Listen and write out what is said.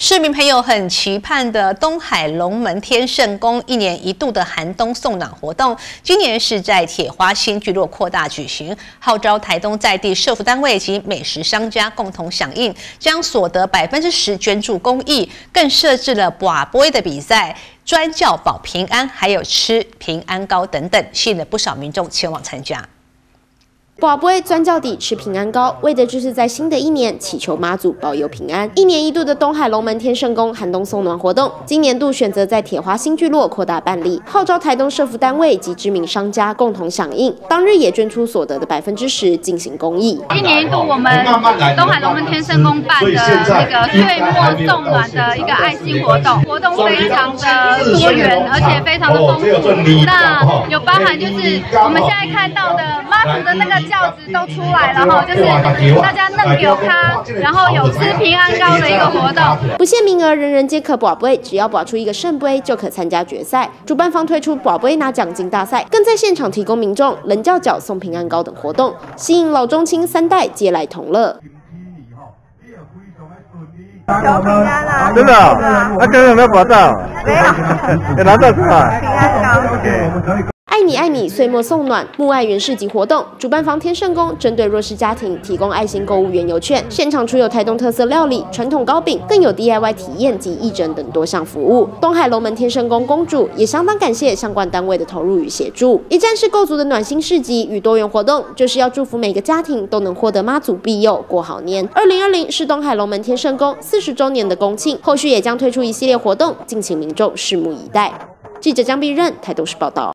市民朋友很期盼的东海龙门天圣宫一年一度的寒冬送暖活动，今年是在铁花新聚落扩大举行，号召台东在地社福单位及美食商家共同响应，将所得百分之十捐助公益，更设置了寡杯的比赛、专教保平安，还有吃平安糕等等，吸引了不少民众前往参加。宝贝钻教底吃平安糕，为的就是在新的一年祈求妈祖保佑平安。一年一度的东海龙门天圣宫寒冬送暖活动，今年度选择在铁花新聚落扩大办理，号召台东社福单位及知名商家共同响应，当日也捐出所得的百分之十进行公益。一年一度我们东海龙门天圣宫办的那个岁末送暖的一个爱心活动，活动非常的多元，而且非常的丰富。那有包含就是我们现在看到的妈祖的那个。轿子都出来了哈，就是大家弄给他，然后有吃平安糕的一个活动，不限名额，人人皆可保杯，只要保出一个圣杯就可参加决赛。主办方推出保杯拿奖金大赛，更在现场提供民众人叫脚送平安糕等活动，吸引老中青三代皆来同乐。求平安啊！真的？那刚刚有没有保障？没有。拿到是吧？平安糕。爱你爱你，岁末送暖，母爱园市集活动，主办方天圣宫针对弱势家庭提供爱心购物原油券，现场出有台东特色料理、传统糕饼，更有 DIY 体验及义诊等多项服务。东海龙门天圣宫公主也相当感谢相关单位的投入与协助。一站式购足的暖心市集与多元活动，就是要祝福每个家庭都能获得妈祖庇佑，过好年。二零二零是东海龙门天圣宫四十周年的公庆，后续也将推出一系列活动，敬请民众拭目以待。记者江碧任台东市报道。